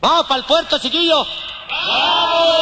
Vamos para el puerto, chiquillos. ¡Vamos,